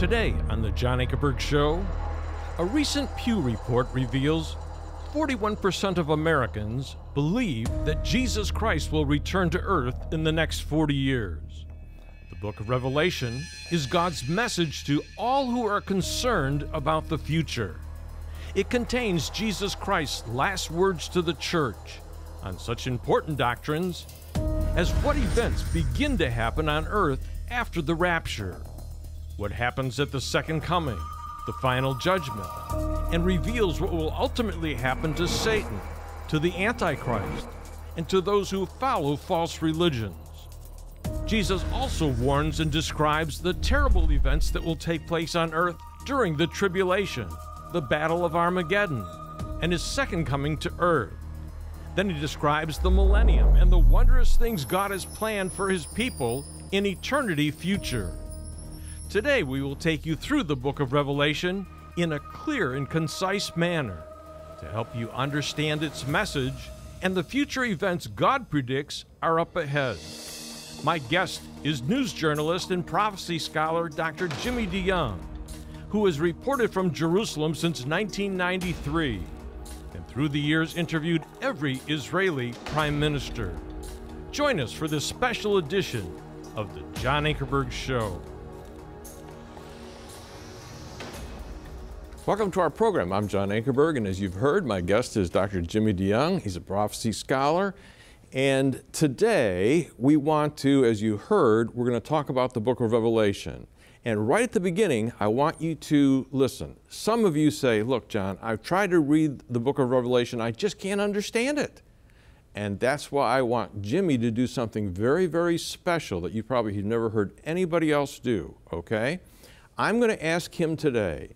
Today on The John Ankerberg Show, a recent Pew report reveals 41% of Americans believe that Jesus Christ will return to earth in the next 40 years. The book of Revelation is God's message to all who are concerned about the future. It contains Jesus Christ's last words to the church on such important doctrines as what events begin to happen on earth after the rapture, what happens at the second coming, the final judgment, and reveals what will ultimately happen to Satan, to the Antichrist, and to those who follow false religions. Jesus also warns and describes the terrible events that will take place on earth during the tribulation, the Battle of Armageddon, and his second coming to earth. Then he describes the millennium and the wondrous things God has planned for his people in eternity future. Today we will take you through the book of Revelation in a clear and concise manner to help you understand its message and the future events God predicts are up ahead. My guest is news journalist and prophecy scholar Dr. Jimmy DeYoung, who has reported from Jerusalem since 1993 and through the years interviewed every Israeli prime minister. Join us for this special edition of the John Ankerberg Show. Welcome to our program. I'm John Ankerberg, and as you've heard, my guest is Dr. Jimmy DeYoung. He's a prophecy scholar. And today, we want to, as you heard, we're going to talk about the book of Revelation. And right at the beginning, I want you to listen. Some of you say, Look, John, I've tried to read the book of Revelation, I just can't understand it. And that's why I want Jimmy to do something very, very special that you probably have never heard anybody else do, okay? I'm going to ask him today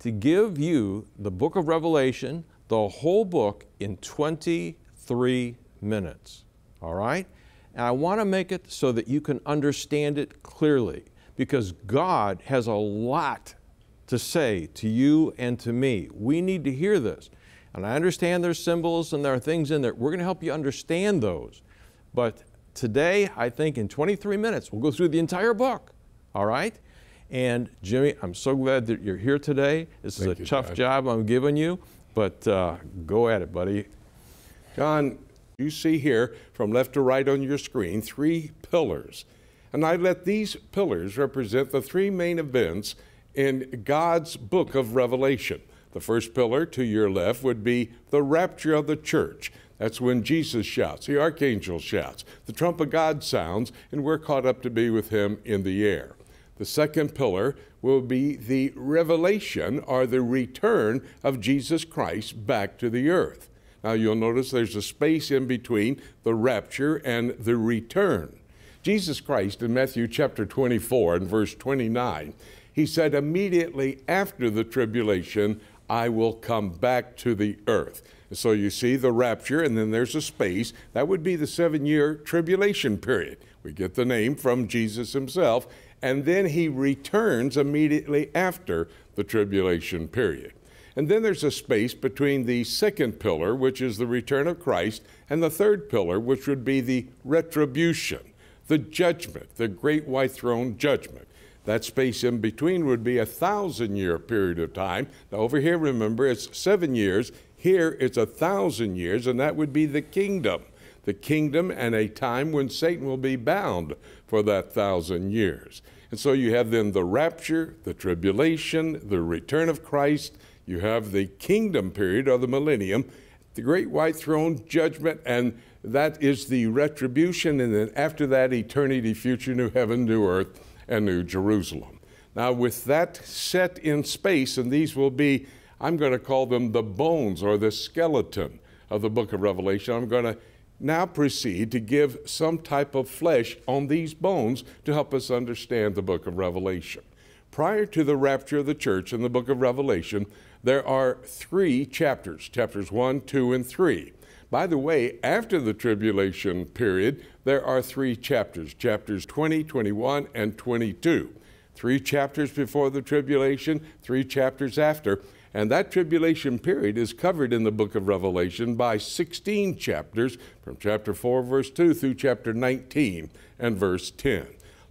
to give you the book of Revelation, the whole book, in 23 minutes. All right? And I want to make it so that you can understand it clearly because God has a lot to say to you and to me. We need to hear this. And I understand there's symbols and there are things in there. We're going to help you understand those. But today, I think in 23 minutes, we'll go through the entire book. All right? And Jimmy, I'm so glad that you're here today. This is a you, tough job I'm giving you, but uh, go at it, buddy. John, you see here from left to right on your screen three pillars. And I let these pillars represent the three main events in God's book of Revelation. The first pillar to your left would be the rapture of the church. That's when Jesus shouts, the archangel shouts, the trump of God sounds, and we're caught up to be with him in the air. The second pillar will be the revelation or the return of Jesus Christ back to the earth. Now you'll notice there's a space in between the rapture and the return. Jesus Christ in Matthew chapter 24 and verse 29, he said, Immediately after the tribulation, I will come back to the earth. So you see the rapture, and then there's a space. That would be the seven year tribulation period. We get the name from Jesus himself. And then he returns immediately after the tribulation period. And then there's a space between the second pillar, which is the return of Christ, and the third pillar, which would be the retribution, the judgment, the great white throne judgment. That space in between would be a thousand year period of time. Now, over here, remember, it's seven years. Here, it's a thousand years, and that would be the kingdom. The kingdom and a time when Satan will be bound for that thousand years. And so you have then the rapture, the tribulation, the return of Christ, you have the kingdom period or the millennium, the great white throne judgment, and that is the retribution. And then after that, eternity, future, new heaven, new earth, and new Jerusalem. Now, with that set in space, and these will be, I'm going to call them the bones or the skeleton of the book of Revelation, I'm going to now proceed to give some type of flesh on these bones to help us understand the book of Revelation. Prior to the rapture of the church in the book of Revelation, there are three chapters chapters 1, 2, and 3. By the way, after the tribulation period, there are three chapters chapters 20, 21, and 22. Three chapters before the tribulation, three chapters after. And that tribulation period is covered in the book of Revelation by 16 chapters from chapter 4, verse 2 through chapter 19 and verse 10.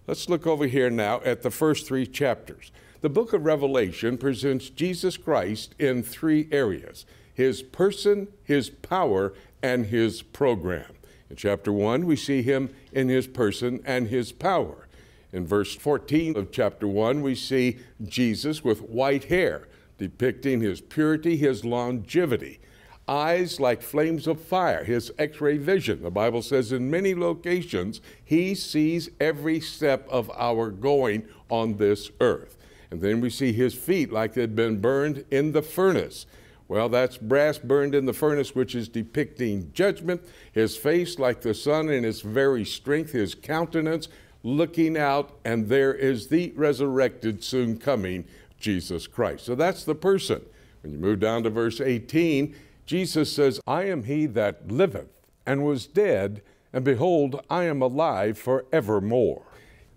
Let's look over here now at the first three chapters. The book of Revelation presents Jesus Christ in three areas his person, his power, and his program. In chapter 1, we see him in his person and his power. In verse 14 of chapter 1, we see Jesus with white hair, depicting his purity, his longevity. Eyes like flames of fire, his x ray vision. The Bible says in many locations, he sees every step of our going on this earth. And then we see his feet like they'd been burned in the furnace. Well, that's brass burned in the furnace, which is depicting judgment. His face like the sun in its very strength, his countenance looking out, and there is the resurrected, soon coming Jesus Christ. So that's the person. When you move down to verse 18, Jesus says, I am he that liveth and was dead, and behold, I am alive forevermore.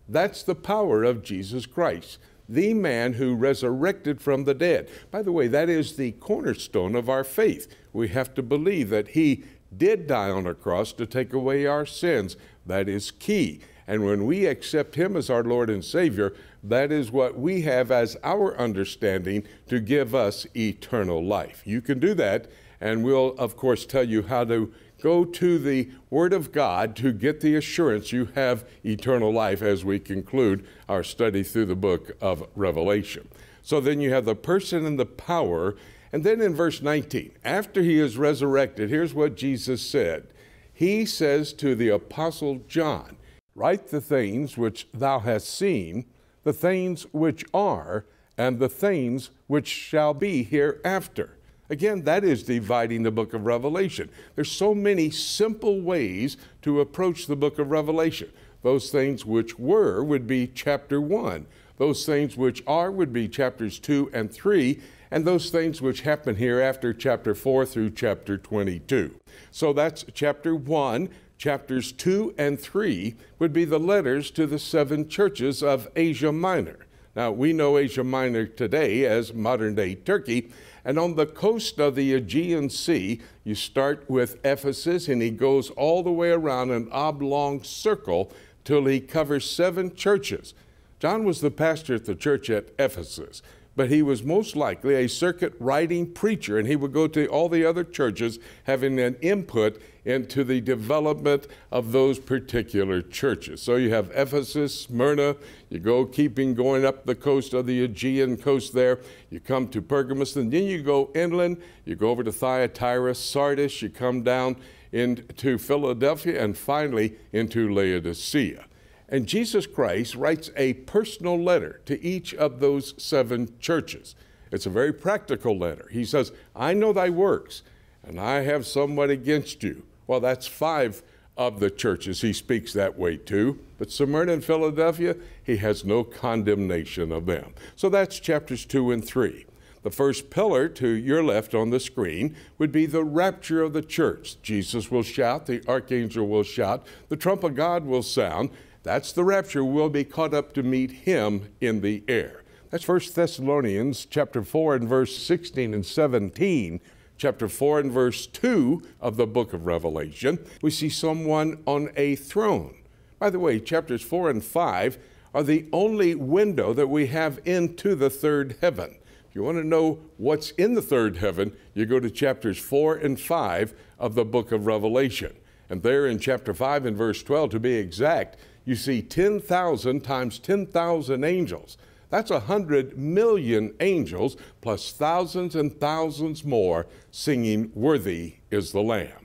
That's the power of Jesus Christ the man who resurrected from the dead. By the way, that is the cornerstone of our faith. We have to believe that he did die on a cross to take away our sins. That is key. And when we accept him as our Lord and Savior, that is what we have as our understanding to give us eternal life. You can do that, and we'll, of course, tell you how to go to the Word of God to get the assurance you have eternal life as we conclude our study through the book of Revelation. So then you have the person and the power. And then in verse 19, after he is resurrected, here's what Jesus said. He says to the Apostle John, Write the things which thou hast seen, the things which are, and the things which shall be hereafter. Again, that is dividing the book of Revelation. There's so many simple ways to approach the book of Revelation. Those things which were would be chapter 1. Those things which are would be chapters 2 and 3. And those things which happen here after chapter 4 through chapter 22. So that's chapter 1. Chapters 2 and 3 would be the letters to the seven churches of Asia Minor. Now, we know Asia Minor today as modern day Turkey, and on the coast of the Aegean Sea, you start with Ephesus, and he goes all the way around an oblong circle till he covers seven churches. John was the pastor at the church at Ephesus but he was most likely a circuit riding preacher, and he would go to all the other churches having an input into the development of those particular churches. So you have Ephesus, Smyrna, you go keeping going up the coast of the Aegean coast there, you come to Pergamos, and then you go inland, you go over to Thyatira, Sardis, you come down into Philadelphia, and finally into Laodicea. And Jesus Christ writes a personal letter to each of those seven churches. It's a very practical letter. He says, I know thy works, and I have somewhat against you. Well, that's five of the churches he speaks that way to. But Smyrna and Philadelphia, he has no condemnation of them. So that's chapters two and three. The first pillar to your left on the screen would be the rapture of the church. Jesus will shout, the archangel will shout, the trump of God will sound, that's the rapture. We'll be caught up to meet him in the air. That's 1 Thessalonians chapter 4 and verse 16 and 17. Chapter 4 and verse 2 of the book of Revelation, we see someone on a throne. By the way, chapters 4 and 5 are the only window that we have into the third heaven. If you want to know what's in the third heaven, you go to chapters 4 and 5 of the book of Revelation. And there in chapter 5 and verse 12, to be exact, you see 10,000 times 10,000 angels. That's 100 million angels plus thousands and thousands more singing, Worthy is the Lamb.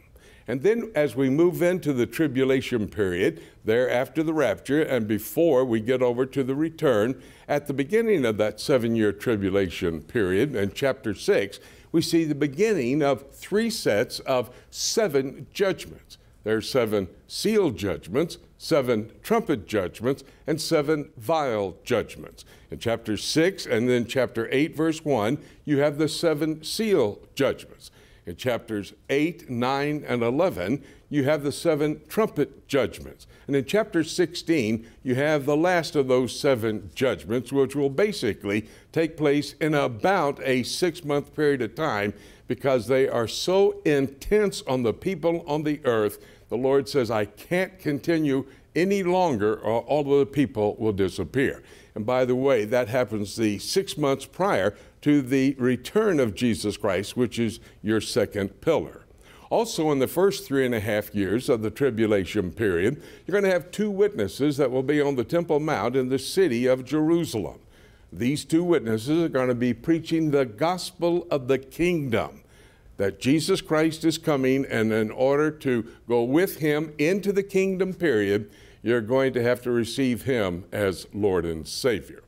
And then as we move into the tribulation period, there after the rapture and before we get over to the return, at the beginning of that seven year tribulation period in chapter 6, we see the beginning of three sets of seven judgments. There's seven seal judgments, seven trumpet judgments, and seven vial judgments. In chapter 6 and then chapter 8, verse 1, you have the seven seal judgments. In chapters 8, 9, and 11, you have the seven trumpet judgments. And in chapter 16, you have the last of those seven judgments, which will basically take place in about a six month period of time because they are so intense on the people on the earth. The Lord says, I can't continue any longer, or all of the people will disappear. And by the way, that happens the six months prior to the return of Jesus Christ, which is your second pillar. Also, in the first three and a half years of the tribulation period, you're going to have two witnesses that will be on the Temple Mount in the city of Jerusalem. These two witnesses are going to be preaching the gospel of the kingdom that Jesus Christ is coming, and in order to go with him into the kingdom period, you're going to have to receive him as Lord and Savior.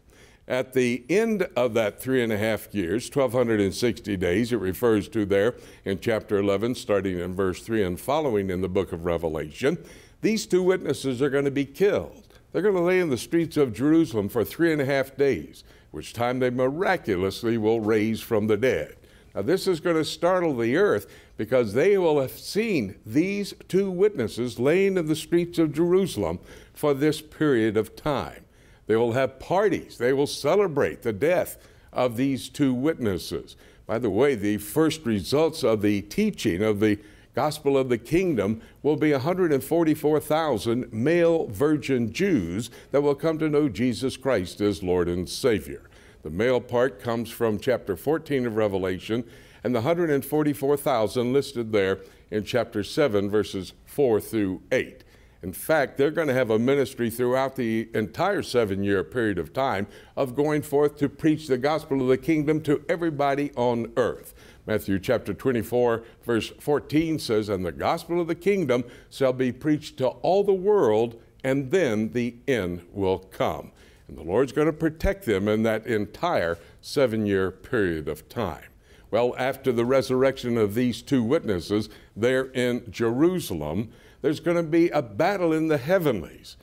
At the end of that three and a half years, 1260 days, it refers to there in chapter 11, starting in verse 3 and following in the book of Revelation, these two witnesses are going to be killed. They're going to lay in the streets of Jerusalem for three and a half days, which time they miraculously will raise from the dead. Now, this is going to startle the earth because they will have seen these two witnesses laying in the streets of Jerusalem for this period of time. They will have parties, they will celebrate the death of these two witnesses. By the way, the first results of the teaching of the gospel of the kingdom will be 144,000 male virgin Jews that will come to know Jesus Christ as Lord and Savior. The male part comes from chapter 14 of Revelation, and the 144,000 listed there in chapter 7, verses 4 through 8. In fact, they're going to have a ministry throughout the entire seven year period of time of going forth to preach the gospel of the kingdom to everybody on earth. Matthew chapter 24, verse 14 says, And the gospel of the kingdom shall be preached to all the world, and then the end will come. And the Lord's going to protect them in that entire seven year period of time. Well, after the resurrection of these two witnesses there in Jerusalem, there's going to be a battle in the heavenlies.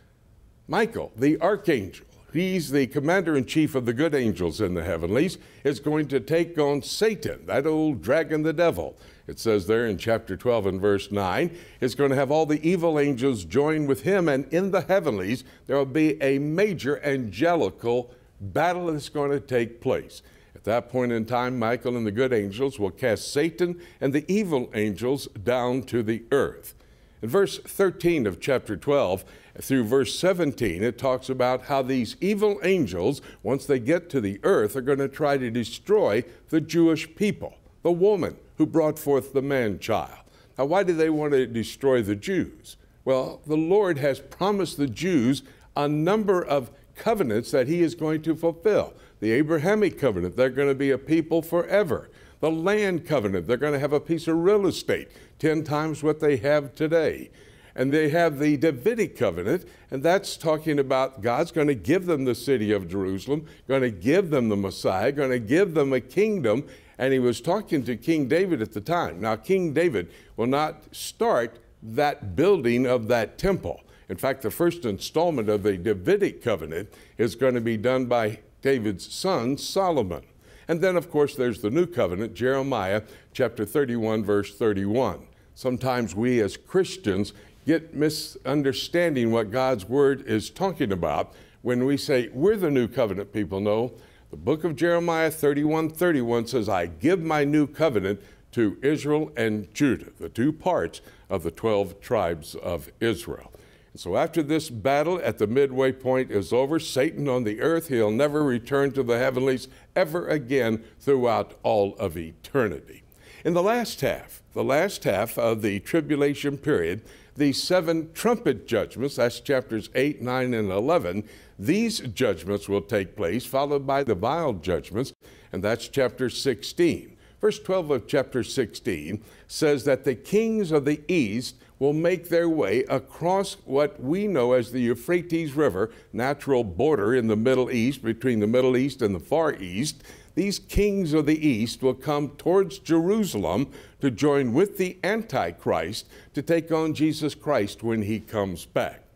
Michael, the archangel, he's the commander in chief of the good angels in the heavenlies, is going to take on Satan, that old dragon, the devil. It says there in chapter 12 and verse 9, it's going to have all the evil angels join with him, and in the heavenlies there will be a major angelical battle that's going to take place. At that point in time, Michael and the good angels will cast Satan and the evil angels down to the earth. In verse 13 of chapter 12 through verse 17, it talks about how these evil angels, once they get to the earth, are going to try to destroy the Jewish people, the woman who brought forth the man child. Now, why do they want to destroy the Jews? Well, the Lord has promised the Jews a number of covenants that He is going to fulfill. The Abrahamic covenant, they're going to be a people forever. The land covenant, they're going to have a piece of real estate, 10 times what they have today. And they have the Davidic covenant, and that's talking about God's going to give them the city of Jerusalem, going to give them the Messiah, going to give them a kingdom, and he was talking to King David at the time. Now, King David will not start that building of that temple. In fact, the first installment of the Davidic covenant is going to be done by David's son, Solomon. And then, of course, there's the new covenant, Jeremiah chapter 31, verse 31. Sometimes we as Christians get misunderstanding what God's word is talking about when we say we're the new covenant people. No, the book of Jeremiah 31 31 says, I give my new covenant to Israel and Judah, the two parts of the 12 tribes of Israel. And so after this battle at the midway point is over, Satan on the earth, he'll never return to the heavenlies ever again throughout all of eternity. In the last half, the last half of the tribulation period, the seven trumpet judgments, that's chapters 8, 9, and 11, these judgments will take place, followed by the vial judgments, and that's chapter 16. Verse 12 of chapter 16 says that the kings of the east will make their way across what we know as the Euphrates River, natural border in the Middle East between the Middle East and the Far East. These kings of the east will come towards Jerusalem to join with the Antichrist to take on Jesus Christ when he comes back.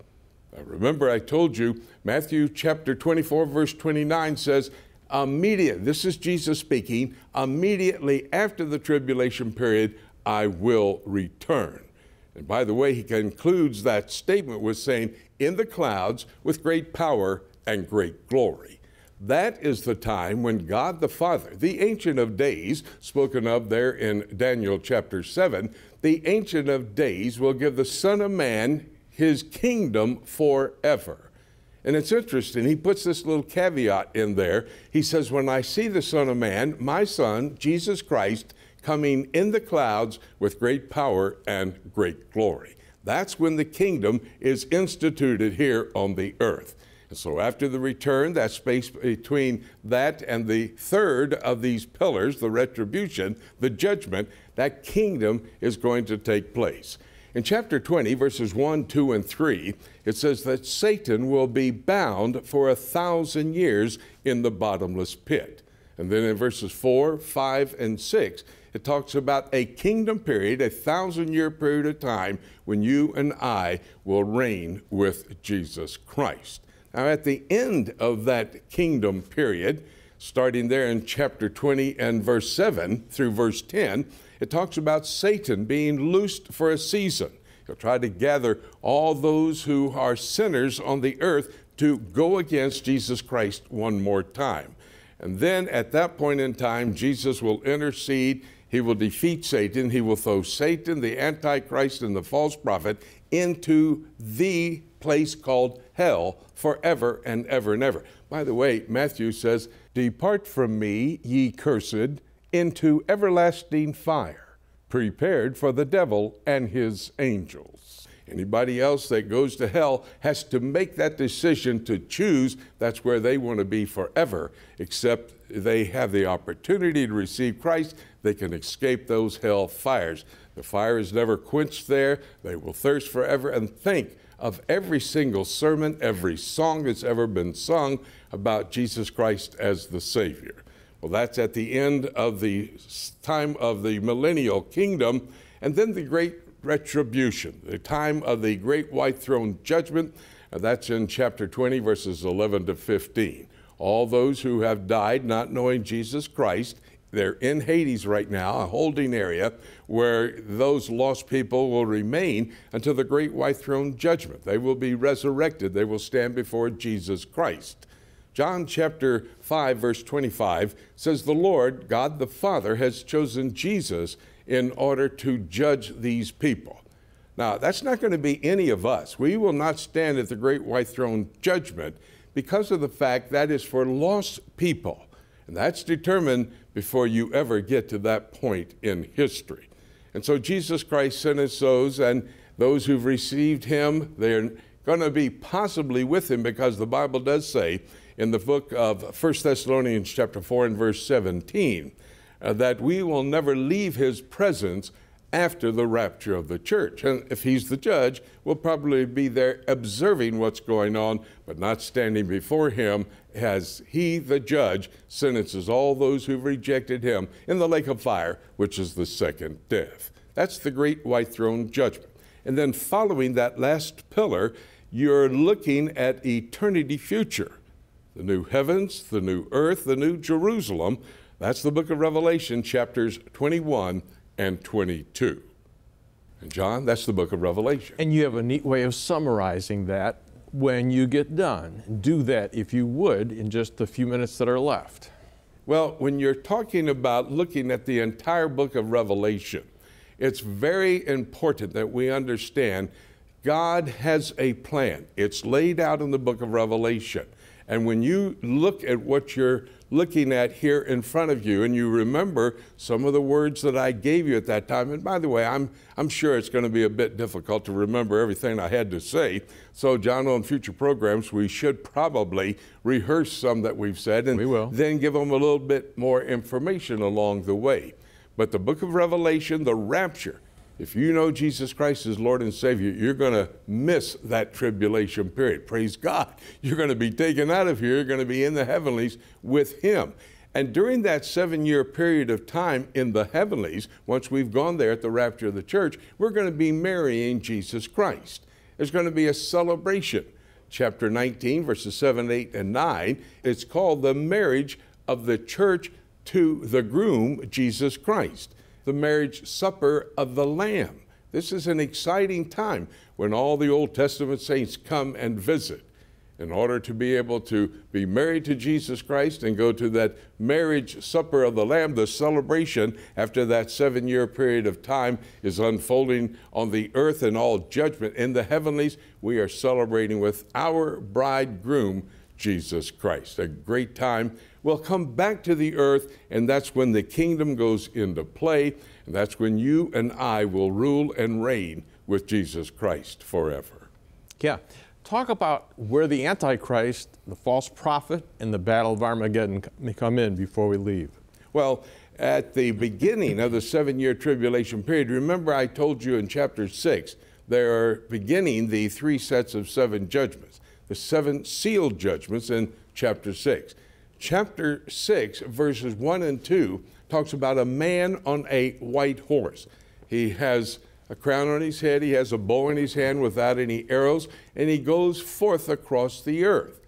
Remember, I told you, Matthew chapter 24, verse 29 says, immediate, this is Jesus speaking, immediately after the tribulation period, I will return. And by the way, he concludes that statement with saying, In the clouds with great power and great glory. That is the time when God the Father, the Ancient of Days, spoken of there in Daniel chapter 7, the Ancient of Days will give the Son of Man his kingdom forever. And it's interesting, he puts this little caveat in there. He says, When I see the Son of Man, my Son, Jesus Christ, coming in the clouds with great power and great glory. That's when the kingdom is instituted here on the earth. And so, after the return, that space between that and the third of these pillars, the retribution, the judgment, that kingdom is going to take place. In chapter 20, verses 1, 2, and 3, it says that Satan will be bound for a thousand years in the bottomless pit. And then in verses 4, 5, and 6, it talks about a kingdom period, a thousand year period of time when you and I will reign with Jesus Christ. Now, at the end of that kingdom period, starting there in chapter 20 and verse 7 through verse 10, it talks about Satan being loosed for a season. He'll try to gather all those who are sinners on the earth to go against Jesus Christ one more time. And then at that point in time, Jesus will intercede. He will defeat Satan. He will throw Satan, the Antichrist, and the false prophet into the place called hell forever and ever and ever. By the way, Matthew says, Depart from me, ye cursed, into everlasting fire, prepared for the devil and his angels. Anybody else that goes to hell has to make that decision to choose that's where they want to be forever, except they have the opportunity to receive Christ. They can escape those hell fires. The fire is never quenched there. They will thirst forever. And think of every single sermon, every song that's ever been sung about Jesus Christ as the Savior. Well, that's at the end of the time of the millennial kingdom, and then the great retribution, the time of the great white throne judgment. That's in chapter 20, verses 11 to 15. All those who have died not knowing Jesus Christ, they're in Hades right now, a holding area where those lost people will remain until the great white throne judgment. They will be resurrected, they will stand before Jesus Christ. John chapter 5, verse 25 says, The Lord, God the Father, has chosen Jesus in order to judge these people. Now, that's not going to be any of us. We will not stand at the great white throne judgment because of the fact that is for lost people. And that's determined before you ever get to that point in history. And so Jesus Christ sent sentenced those, and those who've received him, they're going to be possibly with him because the Bible does say in the book of 1 Thessalonians chapter 4 and verse 17 uh, that we will never leave his presence after the rapture of the church. And if he's the judge, we'll probably be there observing what's going on, but not standing before him as he, the judge, sentences all those who've rejected him in the lake of fire, which is the second death. That's the great white throne judgment. And then following that last pillar, you're looking at eternity future the new heavens, the new earth, the new Jerusalem. That's the book of Revelation, chapters 21 and 22. And John, that's the book of Revelation. And you have a neat way of summarizing that when you get done. Do that, if you would, in just the few minutes that are left. Well, when you're talking about looking at the entire book of Revelation, it's very important that we understand God has a plan. It's laid out in the book of Revelation. And when you look at what you're looking at here in front of you and you remember some of the words that I gave you at that time, and by the way, I'm, I'm sure it's going to be a bit difficult to remember everything I had to say. So, John, on future programs, we should probably rehearse some that we've said and we will. then give them a little bit more information along the way. But the book of Revelation, the rapture, if you know Jesus Christ as Lord and Savior, you're going to miss that tribulation period. Praise God. You're going to be taken out of here. You're going to be in the heavenlies with Him. And during that seven year period of time in the heavenlies, once we've gone there at the rapture of the church, we're going to be marrying Jesus Christ. There's going to be a celebration. Chapter 19, verses 7, 8, and 9, it's called the marriage of the church to the groom, Jesus Christ the marriage supper of the Lamb. This is an exciting time when all the Old Testament saints come and visit. in order to be able to be married to Jesus Christ and go to that marriage supper of the Lamb, the celebration after that seven year period of time is unfolding on the earth and all judgment in the heavenlies, we are celebrating with our bridegroom, Jesus Christ. A great time. We'll come back to the earth, and that's when the kingdom goes into play, and that's when you and I will rule and reign with Jesus Christ forever. Yeah talk about where the Antichrist, the false prophet, and the battle of Armageddon may come in before we leave. Well, at the beginning of the seven year tribulation period, remember I told you in chapter 6, they're beginning the three sets of seven judgments, the seven sealed judgments in chapter 6. Chapter 6, verses 1 and 2, talks about a man on a white horse. He has a crown on his head, he has a bow in his hand without any arrows, and he goes forth across the earth.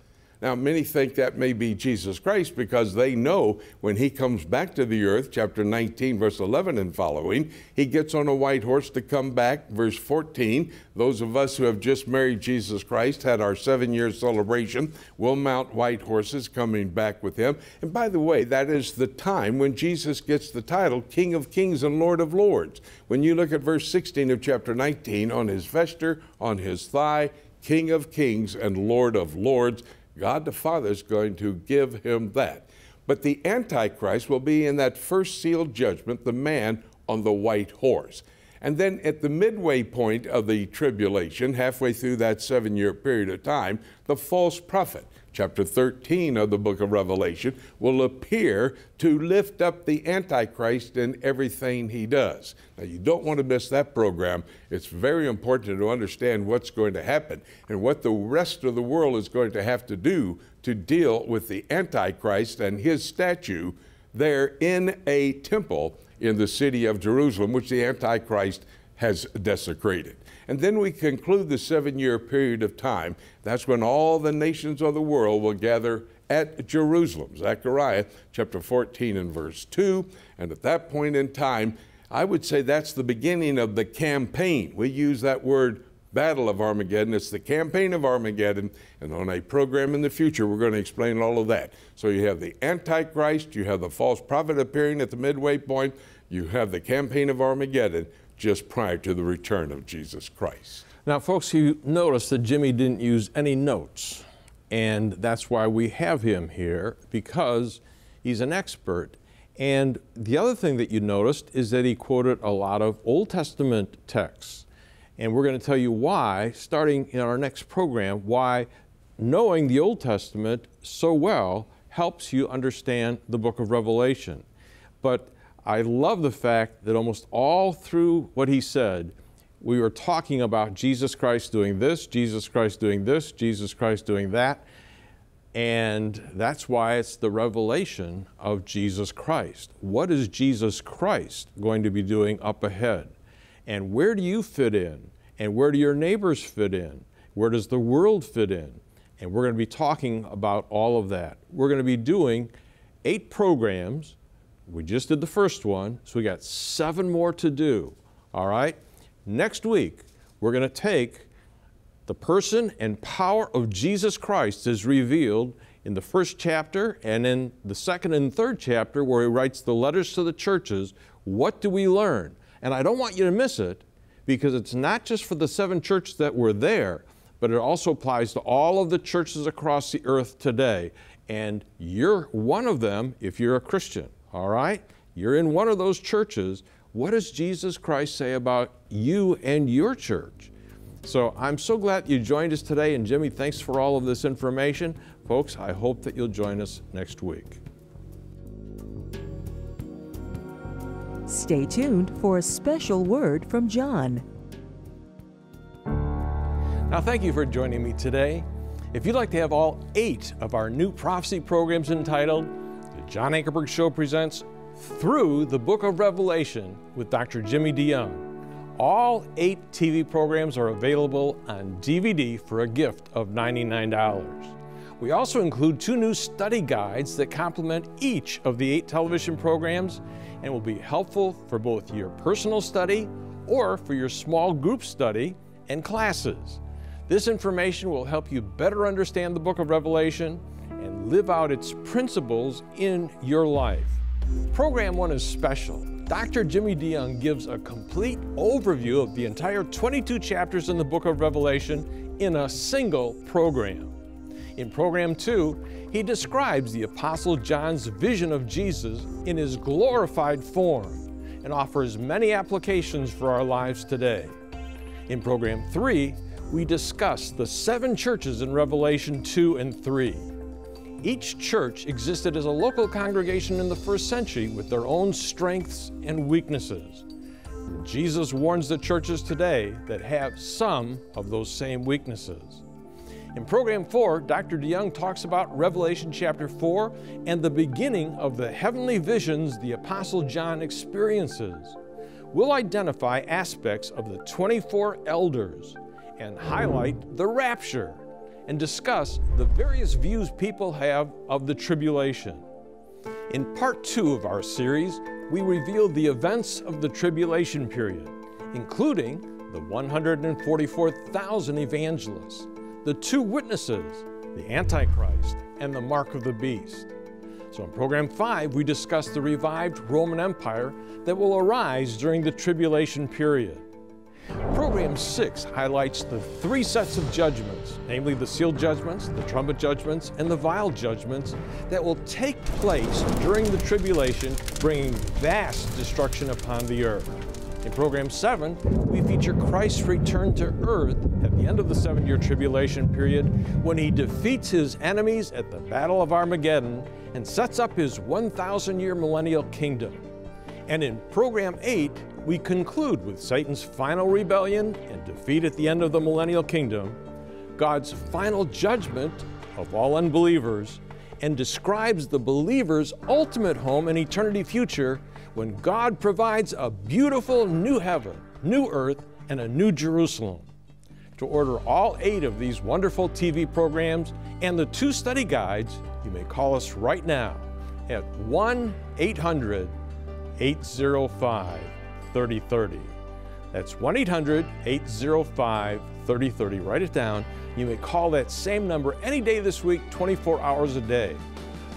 Now, many think that may be Jesus Christ because they know when he comes back to the earth, chapter 19, verse 11 and following, he gets on a white horse to come back. Verse 14, those of us who have just married Jesus Christ had our seven year celebration. We'll mount white horses coming back with him. And by the way, that is the time when Jesus gets the title King of Kings and Lord of Lords. When you look at verse 16 of chapter 19, on his vesture, on his thigh, King of Kings and Lord of Lords. God the Father is going to give him that. But the Antichrist will be in that first sealed judgment, the man on the white horse. And then at the midway point of the tribulation, halfway through that seven year period of time, the false prophet chapter 13 of the book of Revelation, will appear to lift up the Antichrist in everything he does. Now, you don't want to miss that program. It's very important to understand what's going to happen and what the rest of the world is going to have to do to deal with the Antichrist and his statue there in a temple in the city of Jerusalem, which the Antichrist has desecrated. And then we conclude the seven year period of time. That's when all the nations of the world will gather at Jerusalem. Zechariah chapter 14 and verse 2. And at that point in time, I would say that's the beginning of the campaign. We use that word Battle of Armageddon. It's the campaign of Armageddon. And on a program in the future, we're going to explain all of that. So you have the Antichrist, you have the false prophet appearing at the midway point, you have the campaign of Armageddon just prior to the return of Jesus Christ. Now, folks, you notice that Jimmy didn't use any notes, and that's why we have him here because he's an expert. And the other thing that you noticed is that he quoted a lot of Old Testament texts. And we're going to tell you why, starting in our next program, why knowing the Old Testament so well helps you understand the book of Revelation. But I love the fact that almost all through what he said, we were talking about Jesus Christ doing this, Jesus Christ doing this, Jesus Christ doing that. And that's why it's the revelation of Jesus Christ. What is Jesus Christ going to be doing up ahead? And where do you fit in? And where do your neighbors fit in? Where does the world fit in? And we're going to be talking about all of that. We're going to be doing eight programs we just did the first one, so we got seven more to do. All right? Next week, we're going to take the person and power of Jesus Christ as revealed in the first chapter and in the second and third chapter where he writes the letters to the churches. What do we learn? And I don't want you to miss it because it's not just for the seven churches that were there, but it also applies to all of the churches across the earth today. And you're one of them if you're a Christian all right? You're in one of those churches. What does Jesus Christ say about you and your church? So I'm so glad you joined us today. And Jimmy, thanks for all of this information. Folks, I hope that you'll join us next week. Stay tuned for a special word from John. Now, thank you for joining me today. If you'd like to have all eight of our new prophecy programs entitled The John Ankerberg Show presents Through the Book of Revelation with Dr. Jimmy DeYoung. All eight TV programs are available on DVD for a gift of $99. We also include two new study guides that complement each of the eight television programs and will be helpful for both your personal study or for your small group study and classes. This information will help you better understand the book of Revelation and live out its principles in your life. Program 1 is special. Dr. Jimmy DeYoung gives a complete overview of the entire 22 chapters in the book of Revelation in a single program. In Program 2, he describes the Apostle John's vision of Jesus in his glorified form and offers many applications for our lives today. In Program 3, we discuss the seven churches in Revelation 2 and 3. Each church existed as a local congregation in the first century with their own strengths and weaknesses. Jesus warns the churches today that have some of those same weaknesses. In program four, Dr. DeYoung talks about Revelation chapter 4 and the beginning of the heavenly visions the Apostle John experiences. We'll identify aspects of the 24 elders and highlight the rapture and discuss the various views people have of the tribulation. In part two of our series, we reveal the events of the tribulation period, including the 144,000 evangelists, the two witnesses, the Antichrist, and the mark of the beast. So, in program five, we discuss the revived Roman Empire that will arise during the tribulation period. Program 6 highlights the three sets of judgments, namely the sealed judgments, the trumpet judgments, and the vial judgments, that will take place during the tribulation, bringing vast destruction upon the earth. In Program 7, we feature Christ's return to earth at the end of the seven year tribulation period when he defeats his enemies at the Battle of Armageddon and sets up his 1,000 year millennial kingdom. And in Program 8, we conclude with Satan's final rebellion and defeat at the end of the millennial kingdom, God's final judgment of all unbelievers, and describes the believer's ultimate home and eternity future when God provides a beautiful new heaven, new earth, and a new Jerusalem. To order all eight of these wonderful TV programs and the two study guides, you may call us right now at 1 800 805 3030. That's 1 800 805 3030. Write it down. You may call that same number any day this week, 24 hours a day.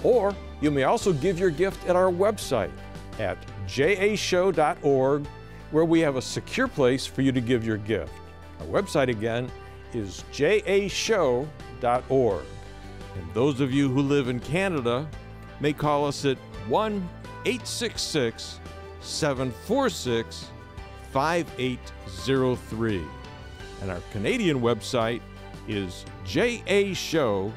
Or you may also give your gift at our website at jashow.org, where we have a secure place for you to give your gift. Our website again is jashow.org. And those of you who live in Canada may call us at 1 866 746 5803. And our Canadian website is jashow.ca.